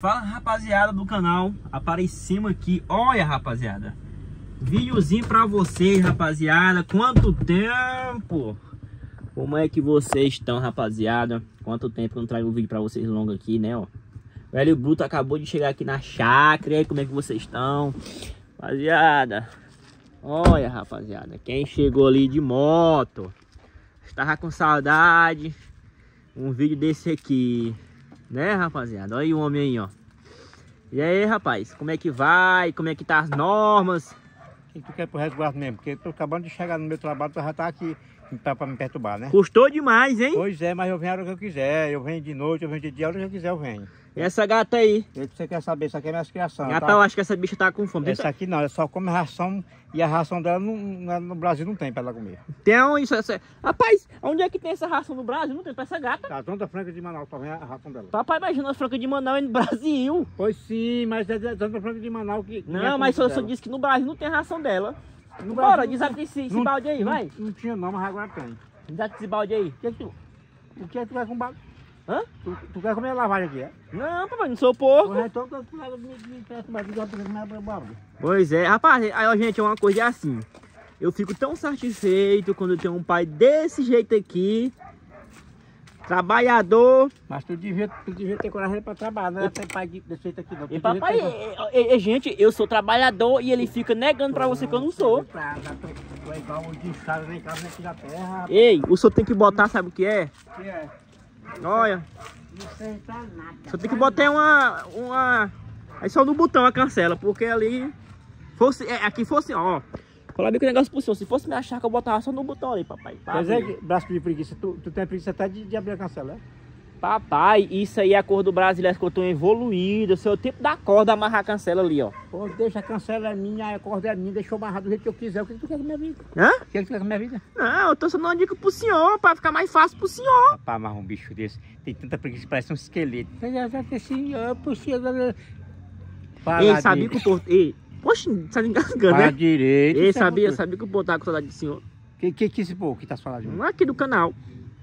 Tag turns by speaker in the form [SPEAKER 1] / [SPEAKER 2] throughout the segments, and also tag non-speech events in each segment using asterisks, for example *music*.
[SPEAKER 1] Fala rapaziada do canal, aparecemos aqui, olha rapaziada. Videozinho pra vocês rapaziada, quanto tempo? Como é que vocês estão rapaziada? Quanto tempo que eu não trago um vídeo pra vocês longo aqui né ó? O Hélio Bruto acabou de chegar aqui na chácara, aí como é que vocês estão? Rapaziada. Olha rapaziada, quem chegou ali de moto? Estava com saudade. Um vídeo desse aqui né, rapaziada? Olha aí o homem aí, ó. E aí, rapaz, como é que vai? Como é que tá as normas?
[SPEAKER 2] O que tu quer pro resguardo mesmo? Porque eu tô acabando de chegar no meu trabalho, tu já tá aqui pra, pra me perturbar, né?
[SPEAKER 1] Custou demais, hein?
[SPEAKER 2] Pois é, mas eu venho a hora que eu quiser. Eu venho de noite, eu venho de dia, a hora que eu quiser eu venho.
[SPEAKER 1] E essa gata aí?
[SPEAKER 2] E que você quer saber? Isso aqui é minha criação.
[SPEAKER 1] Gata,
[SPEAKER 2] tá?
[SPEAKER 1] eu acho que essa bicha tá com fome.
[SPEAKER 2] Essa aqui não, ela só come ração e a ração dela não- não- no Brasil não tem pra ela comer.
[SPEAKER 1] Tem um, isso, essa... Rapaz, onde é que tem essa ração no Brasil? Não tem pra essa gata.
[SPEAKER 2] Tá, Dona Franca de Manaus, só vem a ração dela.
[SPEAKER 1] Papai imagina as francas de Manaus no Brasil.
[SPEAKER 2] Pois sim, mas é Dona Franca de Manaus que... é
[SPEAKER 1] Não, mas o senhor disse que no Brasil não tem ração dela.
[SPEAKER 2] No
[SPEAKER 1] Bora,
[SPEAKER 2] Brasil
[SPEAKER 1] desata esse, esse
[SPEAKER 2] não-
[SPEAKER 1] balde aí,
[SPEAKER 2] não-
[SPEAKER 1] vai.
[SPEAKER 2] Não tinha não, mas agora tem.
[SPEAKER 1] Desata esse balde aí.
[SPEAKER 2] O que é que tu... O que é que tu quer com balde?
[SPEAKER 1] Hã?
[SPEAKER 2] Tu, tu quer comer lavagem aqui, é?
[SPEAKER 1] Não, papai, não sou porco.
[SPEAKER 2] Pois então,
[SPEAKER 1] é, rapaz, aí, ó, gente, é uma coisa assim. Eu fico tão satisfeito quando eu tenho um pai desse jeito aqui. Trabalhador.
[SPEAKER 2] Mas tu devia, tu devia ter coragem pra trabalhar, não é ter pai de- desse jeito aqui não. Tu
[SPEAKER 1] E papai,
[SPEAKER 2] ter-
[SPEAKER 1] é, é, é, gente, eu sou trabalhador e ele fica negando pra você que eu não sou.
[SPEAKER 2] Tá, é o.
[SPEAKER 1] Ei, o senhor tem que botar, sabe o que é?
[SPEAKER 2] Que é?
[SPEAKER 1] Olha,
[SPEAKER 2] Não serve pra nada.
[SPEAKER 1] só tem que botar uma. uma... Aí só no botão a cancela, porque ali. Fosse, é, aqui fosse, ó. Falar bem que o negócio senhor. Se fosse me achar que eu botava só no botão ali, papai.
[SPEAKER 2] Quer dizer, braço de preguiça, tu, tu tem preguiça até de, de abrir a cancela, é?
[SPEAKER 1] Papai, isso aí é a cor do brasileiro que eu tô evoluído. Seu tempo da corda amarrar a cancela ali, ó.
[SPEAKER 2] Pô, deixa a cancela é minha, a corda é minha, deixa eu amarrar do jeito que eu quiser. O que tu quer com a minha vida?
[SPEAKER 1] Hã?
[SPEAKER 2] O que tu quer com a minha vida?
[SPEAKER 1] Não, eu tô só dando uma dica pro senhor, pra ficar mais fácil pro senhor.
[SPEAKER 2] Rapaz, amarrar um bicho desse, tem tanta preguiça, parece um esqueleto. Assim, puxa, agora- Fala
[SPEAKER 1] Ei,
[SPEAKER 2] de-
[SPEAKER 1] sabia que o povo. Ei, poxa, tá engasgando, né?
[SPEAKER 2] direito.
[SPEAKER 1] Ei,
[SPEAKER 2] é
[SPEAKER 1] sabia, sabia que o tá com saudade do senhor.
[SPEAKER 2] Que, que, que esse povo que tá falando?
[SPEAKER 1] Um aqui do canal.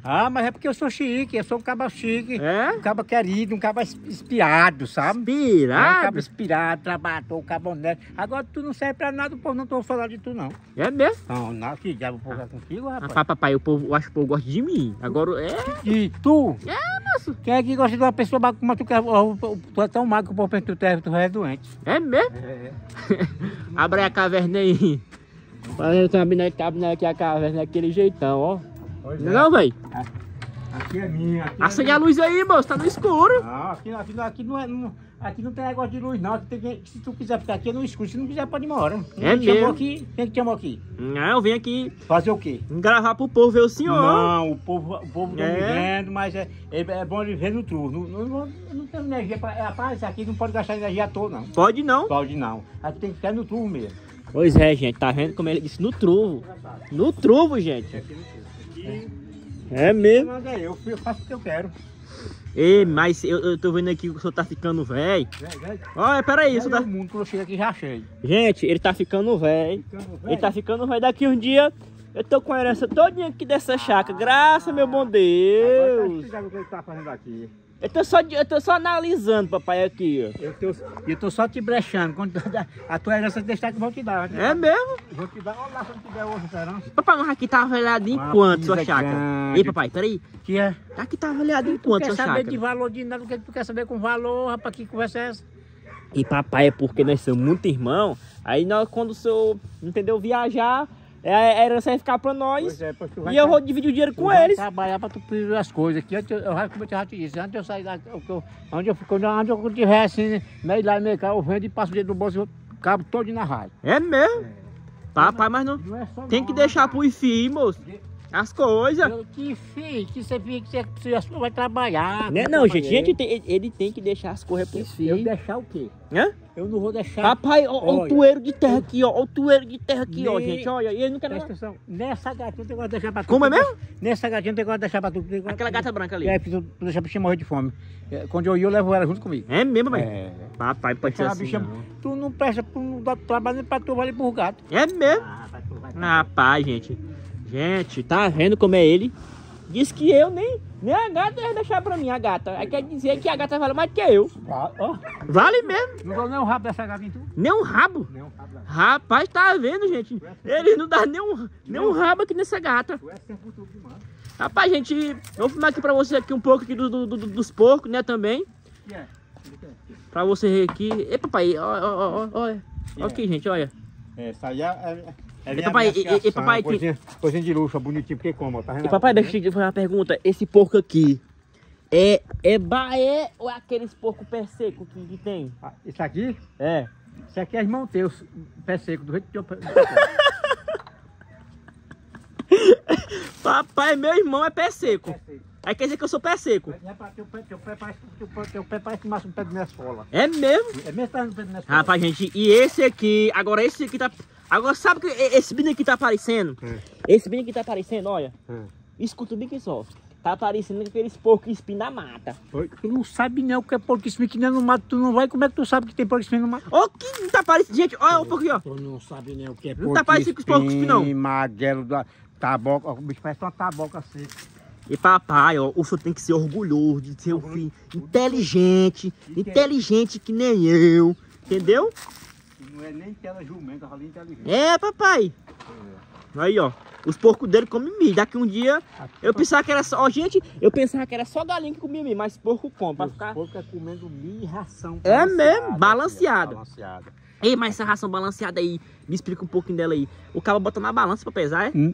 [SPEAKER 2] Ah, mas é porque eu sou chique, eu sou um caba chique.
[SPEAKER 1] É?
[SPEAKER 2] Um caba querido, um caba inspirado, sabe? É, um caba inspirado, trabalhador, caba honesto. Agora tu não serve pra nada, o povo não tô falando de tu, não.
[SPEAKER 1] É mesmo?
[SPEAKER 2] Não, não, que diabo o povo é contigo, rapaz.
[SPEAKER 1] Rapaz, papai, o povo, eu acho que o povo gosta de mim. Agora, é.
[SPEAKER 2] E tu?
[SPEAKER 1] É, moço.
[SPEAKER 2] Quem é que gosta de uma pessoa magro como tu quer? O- Tu é tão magro que o povo pensa que tu é, tu é doente.
[SPEAKER 1] É mesmo?
[SPEAKER 2] É. *laughs*
[SPEAKER 1] Abre a caverna aí. Fazendo também cabe aqui a caverna daquele jeitão, ó.
[SPEAKER 2] Pois
[SPEAKER 1] Não, é velho?
[SPEAKER 2] Aqui é minha. Aqui
[SPEAKER 1] Acende
[SPEAKER 2] é
[SPEAKER 1] a luz aí, moço, tá no escuro.
[SPEAKER 2] Não, aqui, aqui, aqui, não é, não, aqui não tem negócio de luz, não. Aqui tem que- se tu quiser ficar aqui é no escuro, se não quiser pode ir embora. Quem
[SPEAKER 1] É mesmo?
[SPEAKER 2] aqui? Quem que te chamou aqui?
[SPEAKER 1] Não, eu vim aqui
[SPEAKER 2] Fazer o quê?
[SPEAKER 1] gravar pro povo ver o senhor.
[SPEAKER 2] Não, o povo, o povo tá
[SPEAKER 1] É?
[SPEAKER 2] me vendo, mas é, é, é bom ele ver no truco. Não, não, não, tenho energia pra. Rapaz, aqui não pode gastar energia à toa, não.
[SPEAKER 1] Pode não.
[SPEAKER 2] Pode não. Aqui tem que ficar no truco mesmo.
[SPEAKER 1] Pois é, gente, tá vendo como ele disse? No truvo. No truvo, gente. É mesmo.
[SPEAKER 2] Mas é eu, eu faço o que eu quero.
[SPEAKER 1] Ei, mas eu, eu tô vendo aqui que o senhor tá ficando velho.
[SPEAKER 2] Velho.
[SPEAKER 1] Olha, peraí, o senhor
[SPEAKER 2] Olha
[SPEAKER 1] tá...
[SPEAKER 2] o mundo quando eu chego aqui já achei.
[SPEAKER 1] Gente, ele tá ficando velho. Ele tá ficando velho. Daqui um dia eu tô com a herança todinha aqui dessa chácara. Graças, meu bom
[SPEAKER 2] Agora
[SPEAKER 1] Deus.
[SPEAKER 2] tá o que ele tá fazendo aqui.
[SPEAKER 1] Eu tô só, eu tô só analisando, papai, aqui, ó.
[SPEAKER 2] Eu tô, eu tô só te brechando. Quando a tua herança deixar que eu vou te dar. né?
[SPEAKER 1] É mesmo?
[SPEAKER 2] Vou te dar. Olha lá se não tiver outra herança.
[SPEAKER 1] Papai, mas aqui tá avaliado em quanto sua chácara?
[SPEAKER 2] grande.
[SPEAKER 1] Ei, papai, peraí.
[SPEAKER 2] Que é?
[SPEAKER 1] Aqui tá avaliado em
[SPEAKER 2] Tu
[SPEAKER 1] quanto
[SPEAKER 2] quer
[SPEAKER 1] sua
[SPEAKER 2] saber
[SPEAKER 1] chácara?
[SPEAKER 2] de valor de nada, o que tu quer saber com valor, rapaz? Que conversa é essa?
[SPEAKER 1] E papai, é porque nós somos muito irmão. Aí nós, quando o senhor, entendeu, viajar, é, a herança vai ficar pra nós.
[SPEAKER 2] é,
[SPEAKER 1] E eu vou dividir o dinheiro com eles.
[SPEAKER 2] trabalhar pra tu pedir as coisas aqui. Antes, eu, como eu já te disse, antes de eu sair daqui, eu- eu- onde eu fico, onde eu tiver assim, meio lá, meio cá, eu vendo e passo o dedo no bolso e eu cabo todo na raia.
[SPEAKER 1] É mesmo? Papai, mas não.
[SPEAKER 2] Não é
[SPEAKER 1] Tem que
[SPEAKER 2] não,
[SPEAKER 1] deixar
[SPEAKER 2] rapaz.
[SPEAKER 1] pro filho, moço. As coisas.
[SPEAKER 2] Eu, que filho, que você fica, que você, você vai trabalhar.
[SPEAKER 1] Né? Não,
[SPEAKER 2] eu
[SPEAKER 1] gente, gente tem- ele, tem que deixar as coisas pros
[SPEAKER 2] Eu
[SPEAKER 1] filhos.
[SPEAKER 2] deixar o quê?
[SPEAKER 1] Hã?
[SPEAKER 2] Eu não vou deixar.
[SPEAKER 1] Papai, ó, ó o
[SPEAKER 2] Olha.
[SPEAKER 1] tueiro de terra aqui, ó. o tueiro de terra aqui, ó,
[SPEAKER 2] Nem-
[SPEAKER 1] gente. Olha, e ele não quer
[SPEAKER 2] Presta
[SPEAKER 1] nada.
[SPEAKER 2] atenção. Nessa gatinha tem que deixar pra tu.
[SPEAKER 1] Como é mesmo?
[SPEAKER 2] Nessa gatinha tem que deixar pra tu. tem que-
[SPEAKER 1] Aquela gata branca ali.
[SPEAKER 2] É, porque tu tu deixa a bichinha morrer de fome. É, Quando eu ir, eu levo ela junto comigo.
[SPEAKER 1] É mesmo, mãe?
[SPEAKER 2] É.
[SPEAKER 1] Papai, pode ser assim.
[SPEAKER 2] bicha,
[SPEAKER 1] não.
[SPEAKER 2] tu não presta, tu não dá trabalho nem pra tu, vale por gato.
[SPEAKER 1] É mesmo?
[SPEAKER 2] Ah, vai vai tu.
[SPEAKER 1] Rapaz, gente. Gente, tá vendo como é ele? Diz que eu nem, nem a gata ia deixar pra mim, a gata. Aí quer dizer que a gata vale mais que eu.
[SPEAKER 2] Ah,
[SPEAKER 1] Vale mesmo.
[SPEAKER 2] não dou nem o rabo dessa gata em tu.
[SPEAKER 1] Nem um rabo.
[SPEAKER 2] Nem um rabo.
[SPEAKER 1] Rapaz, tá vendo, gente? Ele não dá nem um, nem um rabo aqui nessa gata.
[SPEAKER 2] É demais.
[SPEAKER 1] Rapaz, gente, eu vou filmar aqui pra você aqui um pouco aqui do, do- do- dos porcos, né, também.
[SPEAKER 2] É?
[SPEAKER 1] Pra você ver aqui. Ei, papai, ó, ó, olha. Olha aqui, gente, olha.
[SPEAKER 2] É, Essa aí é, é,
[SPEAKER 1] E papai, e- e- papai,
[SPEAKER 2] coisinha, coisinha de luxo, bonitinho, porque como, tá?
[SPEAKER 1] E papai, deixa eu te fazer uma pergunta. Esse porco aqui é, é baé ou é aqueles porco pé seco que, que tem?
[SPEAKER 2] Ah, Isso aqui,
[SPEAKER 1] É.
[SPEAKER 2] isso aqui é irmão teu, pé seco, do jeito que eu... *laughs*
[SPEAKER 1] Papai, meu irmão é pé seco.
[SPEAKER 2] Pé seco.
[SPEAKER 1] Aí quer dizer que eu sou pé seco.
[SPEAKER 2] É teu pé, teu pé parece, teu, pé- teu pé parece mais um pé de minha escola.
[SPEAKER 1] É mesmo?
[SPEAKER 2] É mesmo parece um pé de minha escola?
[SPEAKER 1] Rapaz, gente, e esse aqui, agora esse aqui tá. Agora sabe que esse menino aqui tá aparecendo?
[SPEAKER 2] Hum.
[SPEAKER 1] Esse menino aqui tá aparecendo, olha.
[SPEAKER 2] Hum.
[SPEAKER 1] Escuta bem que só. Tá aparecendo aqueles porcos espinhos da mata.
[SPEAKER 2] Tu não sabe nem o que é porco espinho que nem no mato, tu não vai, como é que tu sabe que tem porco espinho no mato?
[SPEAKER 1] Ó, que não tá aparecendo. Gente, olha um pouquinho, ó.
[SPEAKER 2] Tu não sabe nem o que é
[SPEAKER 1] Não tá parecido com os porcos espinhos, não.
[SPEAKER 2] magrelo, da taboca, ó, o bicho parece uma taboca assim.
[SPEAKER 1] E papai, ó, o senhor tem que ser orgulhoso de ser um filho inteligente, inteligente que nem eu. Entendeu?
[SPEAKER 2] Não é nem aquela jumenta, ali inteligente.
[SPEAKER 1] É, papai. Aí, ó. Os porcos dele comem milho. Daqui um dia eu pensava que era só. Ó, gente, eu pensava que era só galinha que comia milho, mas porco come. Pra ficar.
[SPEAKER 2] porcos é comendo milho e ração.
[SPEAKER 1] É mesmo, balanceada.
[SPEAKER 2] Balanceada.
[SPEAKER 1] Ei, mas essa ração balanceada aí, me explica um pouquinho dela aí. O cara bota na balança pra pesar, é?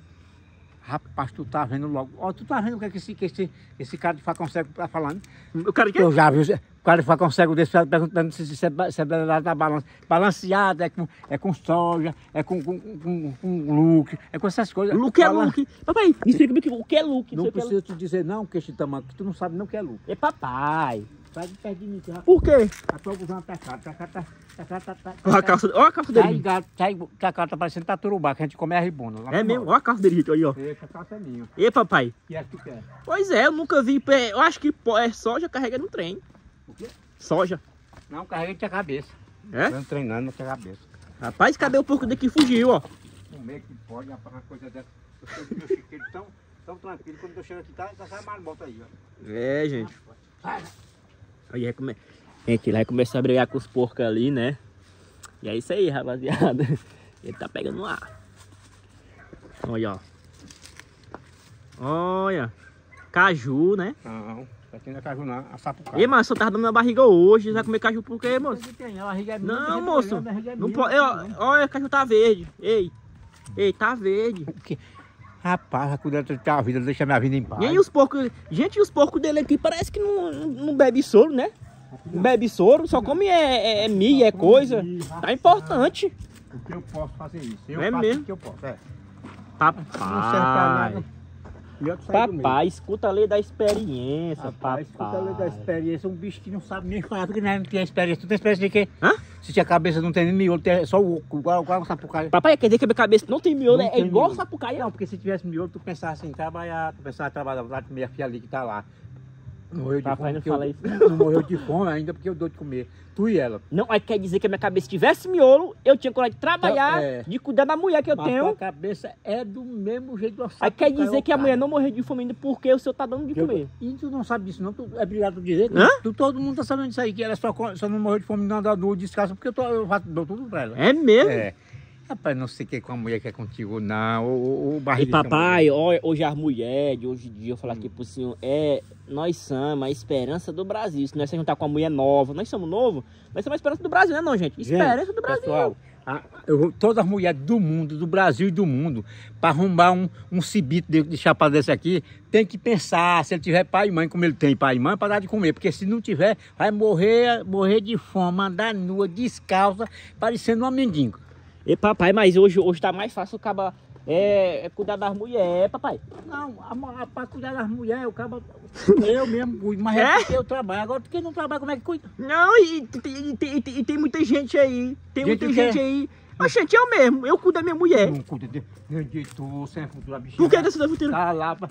[SPEAKER 2] Rapaz, tu tá vendo logo. Ó, tu tá vendo o que, é que, esse, que esse, esse cara de facão cego tá falando?
[SPEAKER 1] O cara
[SPEAKER 2] Que eu já vi o cara facão cego desse tá perguntando se, se, é se é da balança. Balanceada é com, é com soja, é com, com, com, com look, é com essas coisas.
[SPEAKER 1] Look é
[SPEAKER 2] Balan-
[SPEAKER 1] look. Papai, me explica bem que- o que é look.
[SPEAKER 2] Não
[SPEAKER 1] sei o que é
[SPEAKER 2] precisa te dizer não, que esse tamanho, que tu não sabe não o que é look.
[SPEAKER 1] É papai.
[SPEAKER 2] Sai de perto de mim, já
[SPEAKER 1] Por quê?
[SPEAKER 2] tá todo usando tá, tacado, tá, tá,
[SPEAKER 1] Olha a calça, olha a calça
[SPEAKER 2] Sai,
[SPEAKER 1] dele.
[SPEAKER 2] gato, sai, tacado, tá parecendo taturubá, que a gente come a ribona.
[SPEAKER 1] É mesmo, olha a calça dele, aí, ó.
[SPEAKER 2] Essa calça é minha.
[SPEAKER 1] E papai?
[SPEAKER 2] Que é que tu quer?
[SPEAKER 1] Pois é, eu nunca vi. Eu acho que é soja carrega no trem.
[SPEAKER 2] O quê?
[SPEAKER 1] Soja.
[SPEAKER 2] Não, carrega de cabeça.
[SPEAKER 1] É?
[SPEAKER 2] Tô treinando na cabeça.
[SPEAKER 1] Rapaz, cadê o porco daqui? Fugiu, ó.
[SPEAKER 2] Como é que pode rapaz, uma coisa dessa? Eu meu chiqueiro tão, tão tranquilo, quando eu chego aqui, tá, tá essa marmota aí, ó.
[SPEAKER 1] É, gente.
[SPEAKER 2] Sai.
[SPEAKER 1] Aí vai come... Gente, ele vai começar a brigar com os porcos ali, né? E é isso aí, rapaziada. *laughs* Ele tá pegando no ar. Olha, ó. Olha. Caju, né?
[SPEAKER 2] Não, aqui não é caju não, a sapucá.
[SPEAKER 1] E, mano, só tava dando minha barriga hoje. Você vai comer caju por quê, moço?
[SPEAKER 2] Você a é
[SPEAKER 1] Não, moço.
[SPEAKER 2] a barriga é
[SPEAKER 1] Não pode. Olha, caju tá verde. Ei. Ei, tá verde.
[SPEAKER 2] Rapaz, cuidado da tua vida, deixa minha vida em paz.
[SPEAKER 1] E aí os porcos. Gente, os porcos dele aqui parece que não, não bebe soro, né? Não bebe soro, só come é, é, é milho, é coisa. Tá importante.
[SPEAKER 2] O que eu posso fazer isso? Eu
[SPEAKER 1] É
[SPEAKER 2] faço
[SPEAKER 1] mesmo?
[SPEAKER 2] o que eu posso, é. Não serve pra
[SPEAKER 1] Papai.
[SPEAKER 2] nada.
[SPEAKER 1] Papai, escuta a lei da experiência,
[SPEAKER 2] Rapaz,
[SPEAKER 1] papai.
[SPEAKER 2] escuta a lei da experiência, um bicho que não sabe nem falar, porque não tem experiência. Tu tem experiência de quê?
[SPEAKER 1] Hã?
[SPEAKER 2] Se tinha cabeça, não tem nem miolo, tem só o oco, igual, igual o sapucaia.
[SPEAKER 1] Papai, quer dizer que a minha cabeça não tem miolo,
[SPEAKER 2] Não
[SPEAKER 1] é
[SPEAKER 2] tem
[SPEAKER 1] igual
[SPEAKER 2] miolo.
[SPEAKER 1] sapucaia.
[SPEAKER 2] Não, porque se tivesse miolo, tu pensava assim, trabalhar, tu pensava em trabalhar lá com minha filha ali que tá lá. Morreu de
[SPEAKER 1] Papai
[SPEAKER 2] fome.
[SPEAKER 1] não fala
[SPEAKER 2] eu-
[SPEAKER 1] isso.
[SPEAKER 2] Não morreu de fome ainda porque eu dou de comer. Tu e ela.
[SPEAKER 1] Não, aí quer dizer que a minha cabeça tivesse miolo, eu tinha coragem de trabalhar,
[SPEAKER 2] É.
[SPEAKER 1] de cuidar da mulher que eu
[SPEAKER 2] Mas
[SPEAKER 1] tenho.
[SPEAKER 2] tua cabeça é do mesmo jeito do
[SPEAKER 1] Aí quer dizer que a
[SPEAKER 2] cara.
[SPEAKER 1] mulher não morreu de fome ainda porque o senhor tá dando de
[SPEAKER 2] Eu-
[SPEAKER 1] comer.
[SPEAKER 2] E tu não sabe disso, não? Tu é obrigado a dizer.
[SPEAKER 1] Hã?
[SPEAKER 2] Tu, todo mundo tá sabendo disso aí, que ela só, só não morreu de fome não no descalço, porque eu, tô, eu dou tudo pra ela.
[SPEAKER 1] É mesmo?
[SPEAKER 2] É. Rapaz, não sei o que com a mulher que é contigo, não. O, o, o
[SPEAKER 1] E
[SPEAKER 2] barriga.
[SPEAKER 1] papai, ó, hoje as mulheres de hoje em dia, eu falar aqui pro senhor, é, nós somos a esperança do Brasil. Se nós se juntar com a mulher nova, nós somos novos, nós somos a esperança do Brasil, né não, gente? Esperança do Brasil.
[SPEAKER 2] Pessoal, a- eu todas as mulheres do mundo, do Brasil e do mundo, para arrumar um, um cibito de, de chapa desse aqui, tem que pensar se ele tiver pai e mãe, como ele tem pai e mãe, para dar de comer. Porque se não tiver, vai morrer, morrer de fome, andar nua, descalça, parecendo uma mendiga.
[SPEAKER 1] E papai, mas hoje, hoje tá mais fácil acabar é, é cuidar das mulheres, papai.
[SPEAKER 2] Não, para cuidar das mulheres, o cara. Eu mesmo cuido, mas é,
[SPEAKER 1] É?
[SPEAKER 2] porque eu trabalho. Agora, quem não trabalha, como é que cuida?
[SPEAKER 1] Não, e, e, e- e- tem muita gente aí, tem
[SPEAKER 2] Gente
[SPEAKER 1] muita
[SPEAKER 2] o
[SPEAKER 1] gente aí. Mas, gente, eu mesmo, eu cuido da minha mulher.
[SPEAKER 2] Não cuida de, de, de tu, sem futuro, a bichinha.
[SPEAKER 1] Por que dessa da futura?
[SPEAKER 2] Tá lá pra,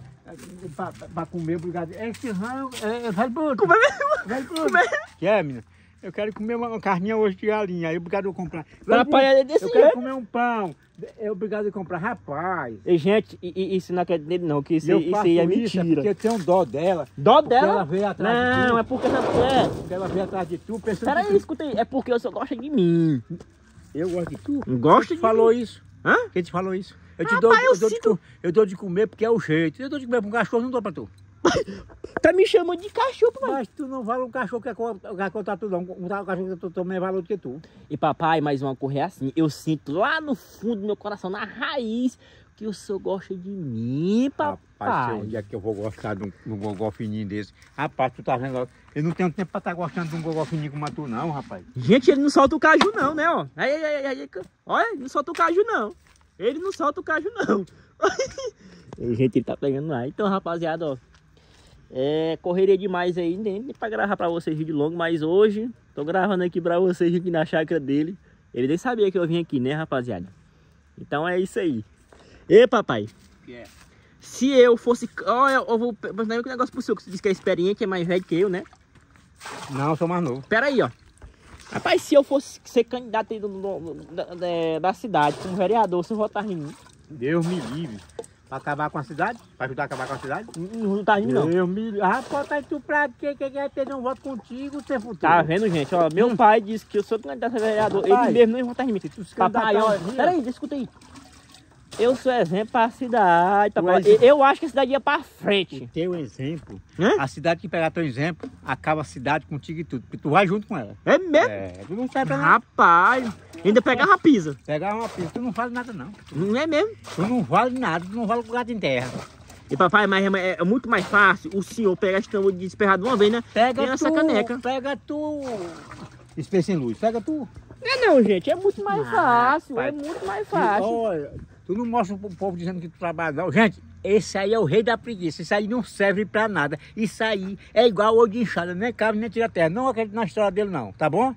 [SPEAKER 2] pra, pra comer, obrigado. É esse ramo, é, é velho bruto.
[SPEAKER 1] Como é mesmo?
[SPEAKER 2] Velho bruto.
[SPEAKER 1] É?
[SPEAKER 2] Que é, menina? Eu quero comer uma carninha hoje de galinha, aí obrigado a comprar.
[SPEAKER 1] Rapaz, é desse
[SPEAKER 2] eu quero
[SPEAKER 1] jeito.
[SPEAKER 2] comer um pão, é obrigado a comprar. Rapaz,
[SPEAKER 1] E, gente, i- i- isso não acredita nele não, que isso,
[SPEAKER 2] eu
[SPEAKER 1] isso aí é
[SPEAKER 2] isso
[SPEAKER 1] mentira.
[SPEAKER 2] porque eu tenho dó dela.
[SPEAKER 1] Dó dela?
[SPEAKER 2] ela veio atrás de
[SPEAKER 1] Não,
[SPEAKER 2] tu.
[SPEAKER 1] é porque sabe o que é?
[SPEAKER 2] Porque ela veio atrás de tu,
[SPEAKER 1] Peraí,
[SPEAKER 2] que
[SPEAKER 1] escuta aí. É porque você gosta de mim.
[SPEAKER 2] eu gosto de tu.
[SPEAKER 1] Gosta
[SPEAKER 2] Quem
[SPEAKER 1] de
[SPEAKER 2] falou
[SPEAKER 1] mim.
[SPEAKER 2] isso?
[SPEAKER 1] Hã?
[SPEAKER 2] Quem te falou isso? Eu te
[SPEAKER 1] Rapaz,
[SPEAKER 2] dou,
[SPEAKER 1] eu
[SPEAKER 2] eu, dou de,
[SPEAKER 1] sinto-
[SPEAKER 2] co- eu dou de comer porque é o jeito. Eu dou de comer pra um cachorro, não dou pra tu. *laughs*
[SPEAKER 1] Tá me chamando de cachorro, papai.
[SPEAKER 2] Mas tu não vale um cachorro que é é contar tudo, não. Um cachorro que tu também é valor do que tu.
[SPEAKER 1] E papai, mais uma correr assim. Eu sinto lá no fundo do meu coração, na raiz, que o senhor gosta de mim,
[SPEAKER 2] Rapaz,
[SPEAKER 1] papai.
[SPEAKER 2] um dia que eu vou gostar de um, de um gogó fininho desse. Rapaz, tu tá vendo? Eu não tenho tempo pra estar gostando de um gogó fininho como tu, não, rapaz.
[SPEAKER 1] Gente, ele não solta o caju não, né, ó. Aí, aí, aí, aí, olha, ele não solta o caju não. Ele não solta o caju não. *laughs* Gente, ele tá pegando lá. Então, rapaziada, ó. É, correria demais aí, nem nem pra gravar pra vocês vídeo longo, mas hoje tô gravando aqui pra vocês aqui na chácara dele. Ele nem sabia que eu vim aqui, né, rapaziada? Então é isso aí. E papai,
[SPEAKER 2] Que é?
[SPEAKER 1] se eu fosse. Ó, eu, eu vou perguntar um negócio pro senhor, que você disse que é experiente, é mais velho que eu, né?
[SPEAKER 2] Não, eu sou mais novo.
[SPEAKER 1] Pera aí, ó. Rapaz, se eu fosse ser candidato aí do, do- da, da- da cidade como vereador, você votar em mim?
[SPEAKER 2] Deus me livre. Pra acabar com a cidade? Pra ajudar a acabar com a cidade?
[SPEAKER 1] Não votar em mim, não.
[SPEAKER 2] Deus me livre. Rapaz, tá tu pra quê? Quem quer perder um voto contigo, tem futuro?
[SPEAKER 1] Tá vendo, gente? Ó, meu pai disse que eu sou candidato a vereador. Ele mesmo não ia votar em mim. Papai, ó,
[SPEAKER 2] candidatar um dia-
[SPEAKER 1] pera aí, escuta aí. Eu sou exemplo pra cidade,
[SPEAKER 2] Tu
[SPEAKER 1] papai.
[SPEAKER 2] és-
[SPEAKER 1] Eu, acho que a cidade ia pra
[SPEAKER 2] O
[SPEAKER 1] frente.
[SPEAKER 2] teu exemplo,
[SPEAKER 1] Hã?
[SPEAKER 2] a cidade que pegar teu exemplo, acaba a cidade contigo e tudo. Porque tu vai junto com ela.
[SPEAKER 1] É mesmo?
[SPEAKER 2] É, tu não sai pra nada.
[SPEAKER 1] Rapaz, ainda pegar uma pisa.
[SPEAKER 2] Pegar uma pista, tu não faz nada não.
[SPEAKER 1] Não é mesmo?
[SPEAKER 2] Tu não vale nada, tu não vale com gato em terra.
[SPEAKER 1] E papai, mas é, é muito mais fácil o senhor pegar esse tambor de uma vez, né?
[SPEAKER 2] Pega
[SPEAKER 1] essa
[SPEAKER 2] tu,
[SPEAKER 1] caneca.
[SPEAKER 2] pega tu. Espelho sem luz, pega tu.
[SPEAKER 1] Não é não, gente. É muito mais
[SPEAKER 2] Ah,
[SPEAKER 1] fácil.
[SPEAKER 2] pai.
[SPEAKER 1] É muito mais fácil.
[SPEAKER 2] Olha, tu não mostra pro povo dizendo que tu trabalha não. Gente, esse aí é o rei da preguiça. Isso aí não serve pra nada. Isso aí é igual o de inchada, nem cabe nem tira terra. Não acredito na história dele não, tá bom?